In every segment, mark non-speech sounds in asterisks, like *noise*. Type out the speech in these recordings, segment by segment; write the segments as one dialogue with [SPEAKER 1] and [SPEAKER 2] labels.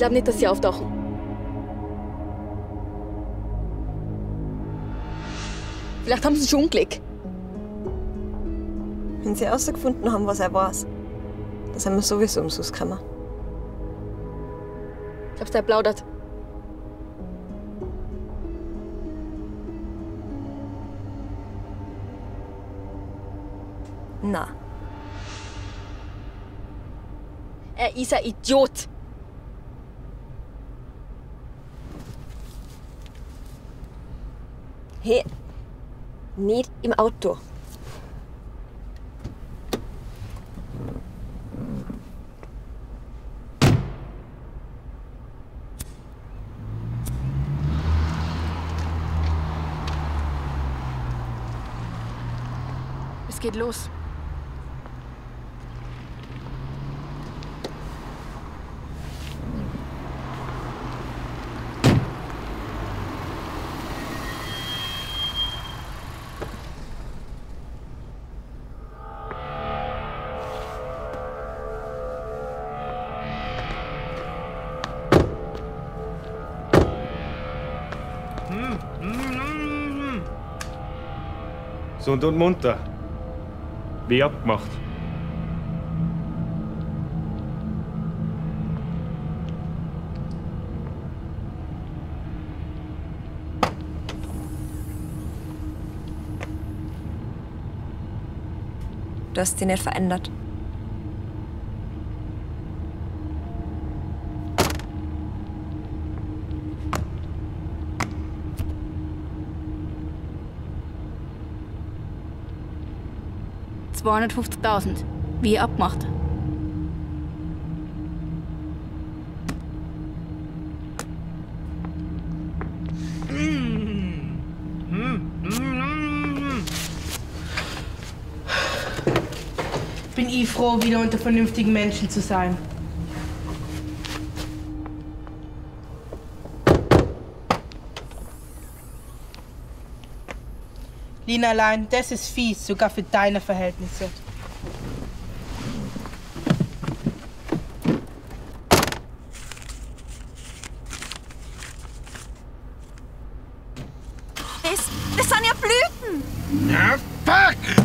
[SPEAKER 1] glaube nicht, dass sie auftauchen. Vielleicht haben sie schon umgelegt.
[SPEAKER 2] Wenn sie herausgefunden haben, was er weiß, dann sind wir sowieso umsonst gekommen.
[SPEAKER 1] Glaubst du, er plaudert?
[SPEAKER 2] Na,
[SPEAKER 1] Er ist ein Idiot.
[SPEAKER 2] Hey, nicht im Auto.
[SPEAKER 1] Es geht los.
[SPEAKER 3] Gesund und munter. Wie abgemacht.
[SPEAKER 2] Du hast dich nicht verändert.
[SPEAKER 1] Zweihundertfünfzigtausend. Wie abgemacht.
[SPEAKER 4] Bin ich froh, wieder unter vernünftigen Menschen zu sein. Lina das ist fies, sogar für deine Verhältnisse.
[SPEAKER 2] Das, das sind ja Blüten!
[SPEAKER 5] Na, fuck!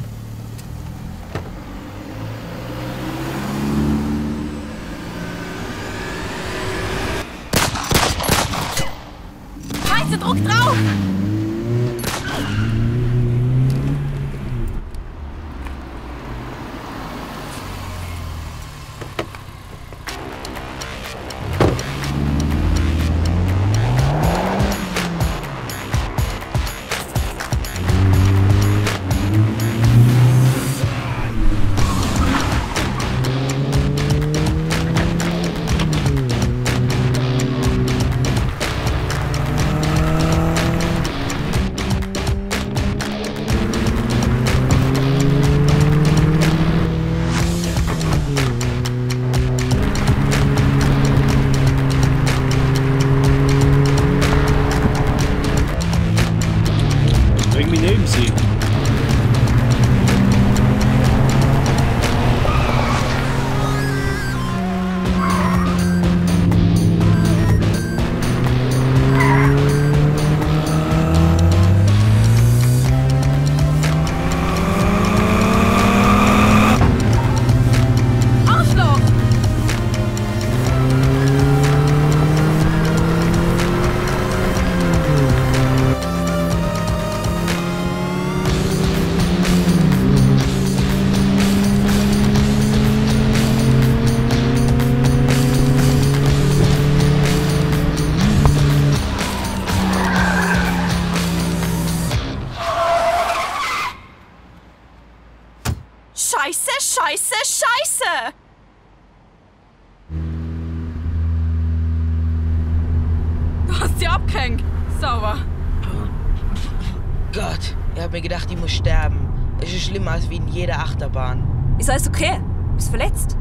[SPEAKER 6] Es ist schlimmer als wie in jeder Achterbahn.
[SPEAKER 2] Ist alles okay? Bist verletzt?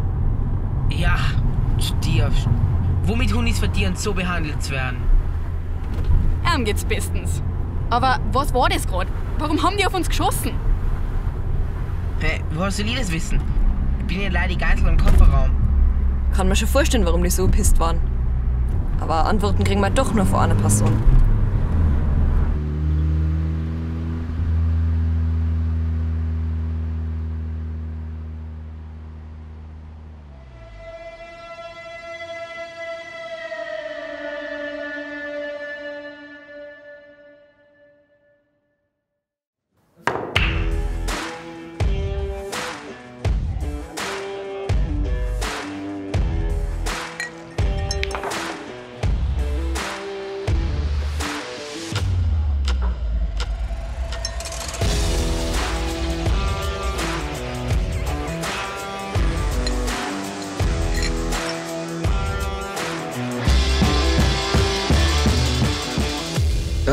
[SPEAKER 6] Ja, stirbst. Womit Hundis verdient, so behandelt zu werden?
[SPEAKER 1] Ihm geht's bestens. Aber was war das gerade? Warum haben die auf uns geschossen?
[SPEAKER 6] Hey, woher soll ich das wissen? Ich bin ja leider die Geisel im Kofferraum.
[SPEAKER 2] Kann man schon vorstellen, warum die so pisst waren. Aber Antworten kriegen wir doch nur von einer Person.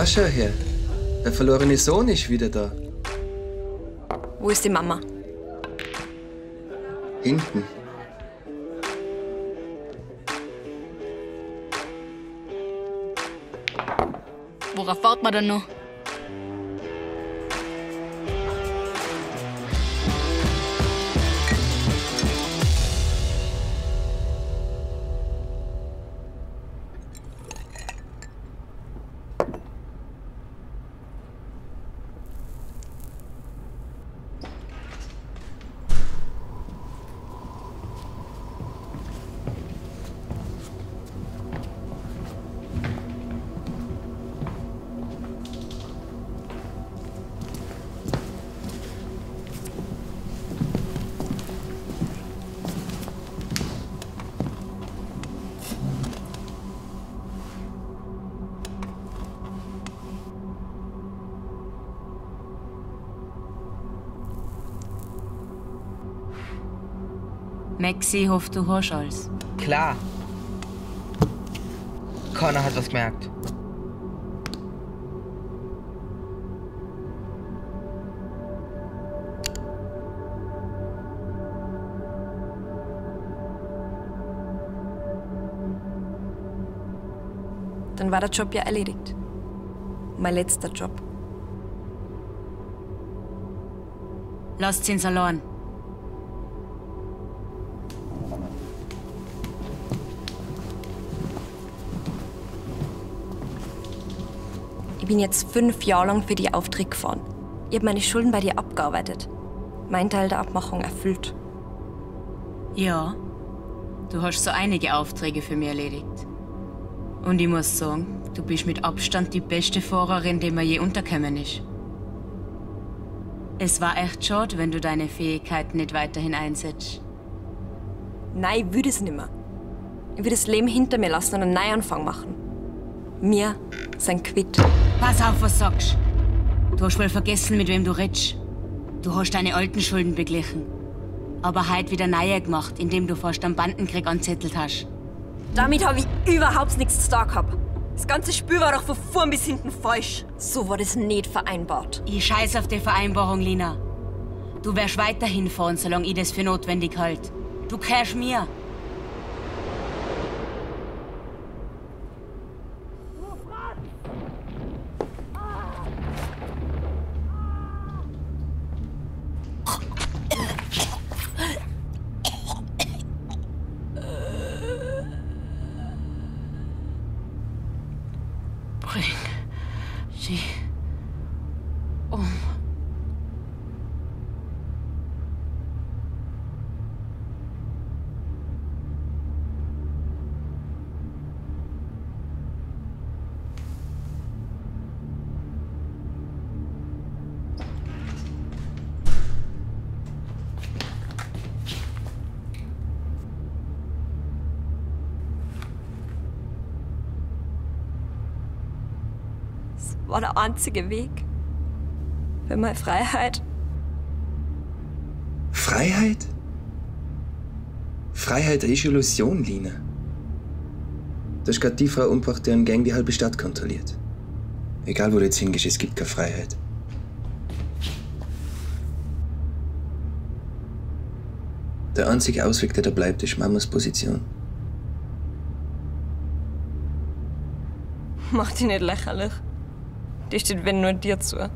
[SPEAKER 5] Da schau her. Der verlorene Sohn ist wieder da.
[SPEAKER 2] Wo ist die Mama?
[SPEAKER 5] Hinten.
[SPEAKER 1] Worauf warten wir denn noch?
[SPEAKER 7] Maxi hofft, du hast alles.
[SPEAKER 6] Klar. Keiner hat was gemerkt.
[SPEAKER 2] Dann war der Job ja erledigt. Mein letzter Job.
[SPEAKER 7] Lasst ihn allein.
[SPEAKER 2] Bin jetzt fünf Jahre lang für die Aufträge gefahren. Ich habe meine Schulden bei dir abgearbeitet. Mein Teil der Abmachung erfüllt.
[SPEAKER 7] Ja. Du hast so einige Aufträge für mich erledigt. Und ich muss sagen, du bist mit Abstand die beste Fahrerin, die mir je unterkommen ist. Es war echt schade, wenn du deine Fähigkeiten nicht weiterhin einsetzt.
[SPEAKER 2] Nein, ich will das nicht mehr. Ich will das Leben hinter mir lassen und einen Neuanfang machen. Wir sind quitt.
[SPEAKER 7] Pass auf, was sagst. Du hast wohl vergessen, mit wem du redest. Du hast deine alten Schulden beglichen. Aber heute wieder neue gemacht, indem du fast am Bandenkrieg anzettelt hast.
[SPEAKER 2] Damit habe ich überhaupt nichts zu tun gehabt. Das ganze Spiel war doch von vorn bis hinten falsch. So war das nicht vereinbart.
[SPEAKER 7] Ich scheiß auf die Vereinbarung, Lina. Du wirst weiterhin fahren, solange ich das für notwendig halte. Du kehrst mir.
[SPEAKER 2] War der einzige Weg. Für meine Freiheit.
[SPEAKER 5] Freiheit? Freiheit ist Illusion, Lina. Das ist gerade die Frau umgebracht, deren Gang die halbe Stadt kontrolliert. Egal, wo du jetzt hingehst, es gibt keine Freiheit. Der einzige Ausweg, der da bleibt, ist Mamas Position.
[SPEAKER 2] Mach dich nicht lächerlich. Die steht wenn nur dir zu.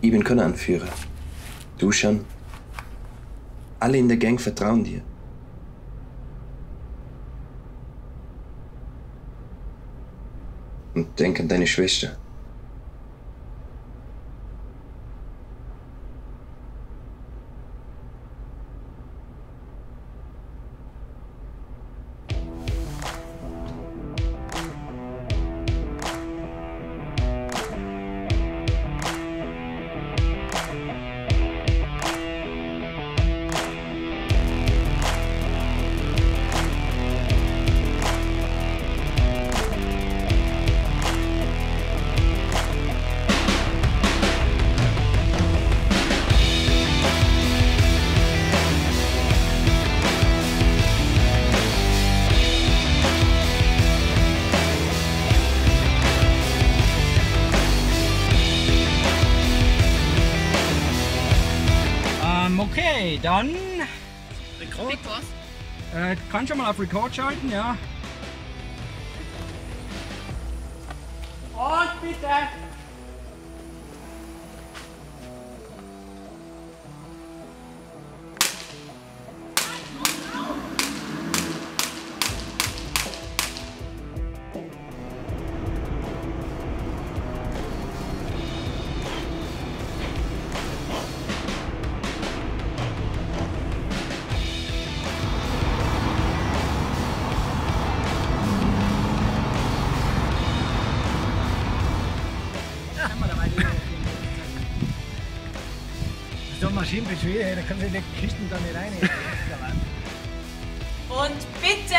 [SPEAKER 5] Ich bin kein Anführer. Du schon. Alle in der Gang vertrauen dir. Und denk an deine Schwester.
[SPEAKER 8] Dann
[SPEAKER 1] Big Boss.
[SPEAKER 8] äh, kann schon mal auf Record schalten, ja.
[SPEAKER 4] Und bitte.
[SPEAKER 8] So Maschinenbeschwer, da kannst du die Kisten da nicht rein. *laughs*
[SPEAKER 9] Und bitte.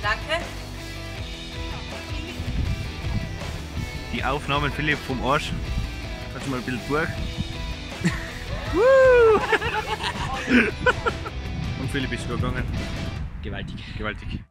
[SPEAKER 9] Danke.
[SPEAKER 10] Die Aufnahmen, Philipp, vom Arsch. Kannst du mal ein bisschen durch? *laughs* Und Philipp ist gegangen.
[SPEAKER 8] Gewaltig.
[SPEAKER 10] Gewaltig.